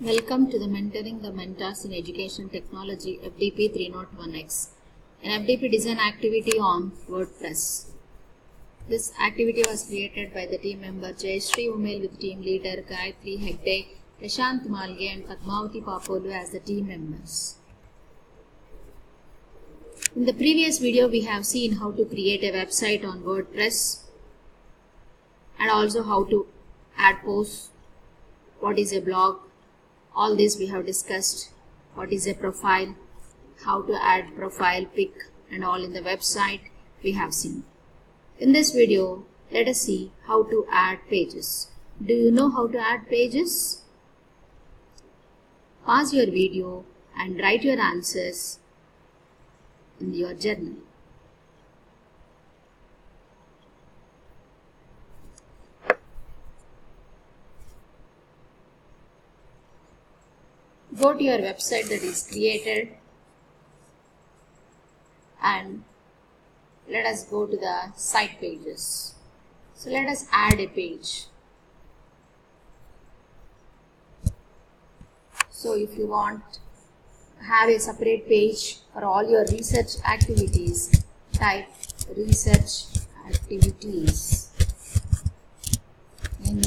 Welcome to the Mentoring the Mentors in Education Technology FDP 301X, an FDP design activity on WordPress. This activity was created by the team member Jayashree Umel with team leader Gayatri Hegde, Prashant Malge and Padmavathi Papolu as the team members. In the previous video, we have seen how to create a website on WordPress and also how to add posts, what is a blog, all this we have discussed, what is a profile, how to add profile pic and all in the website we have seen. In this video, let us see how to add pages. Do you know how to add pages? Pause your video and write your answers in your journal. Go to your website that is created and let us go to the site pages. So let us add a page. So if you want have a separate page for all your research activities, type research activities in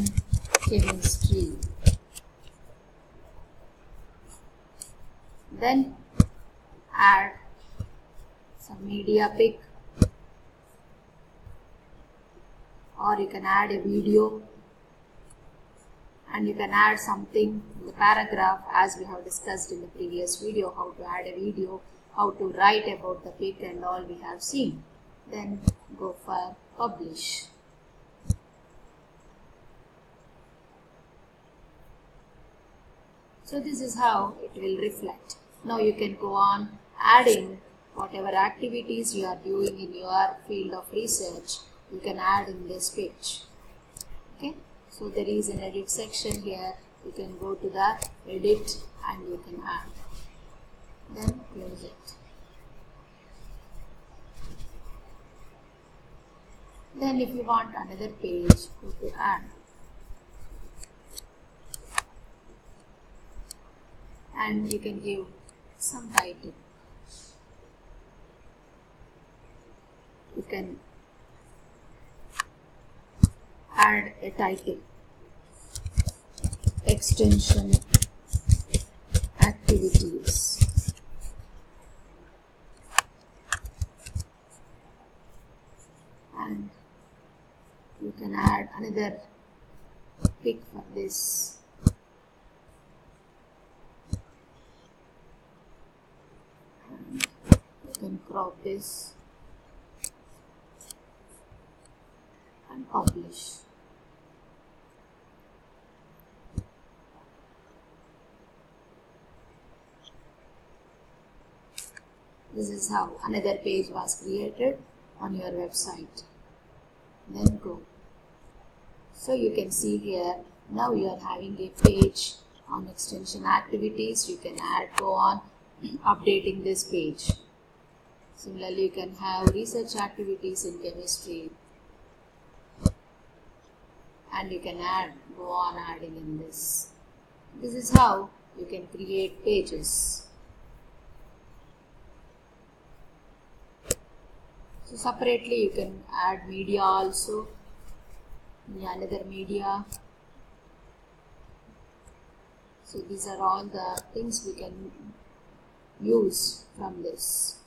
chemistry. Then add some media pic. Or you can add a video. And you can add something in the paragraph as we have discussed in the previous video how to add a video how to write about the pic and all we have seen. Then go for publish. So this is how it will reflect now you can go on adding whatever activities you are doing in your field of research you can add in this page. Okay? So there is an edit section here. You can go to the edit and you can add. Then close it. Then if you want another page go to add. And you can give some title you can add a title. Extension activities. And you can add another pic for this and you can crop this and publish this is how another page was created on your website. Then go. So you can see here now you are having a page on extension activities. You can add go on updating this page similarly you can have research activities in chemistry. And you can add go on adding in this. This is how you can create pages. So separately you can add media also. Another media. So these are all the things we can use from this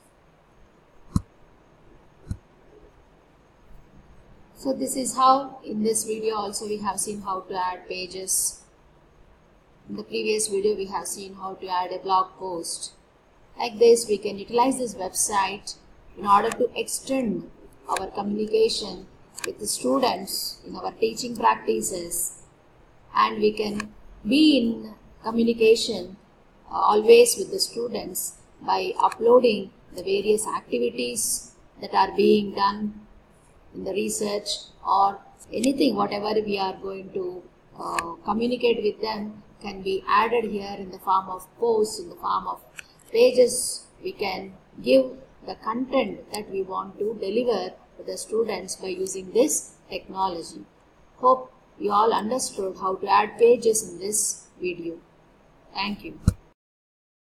so this is how in this video also we have seen how to add pages. In the previous video we have seen how to add a blog post. Like this we can utilize this website in order to extend our communication with the students in our teaching practices. And we can be in communication uh, always with the students by uploading the various activities that are being done in the research or anything whatever we are going to uh, communicate with them can be added here in the form of posts in the form of pages we can give the content that we want to deliver to the students by using this technology. Hope you all understood how to add pages in this video. Thank you.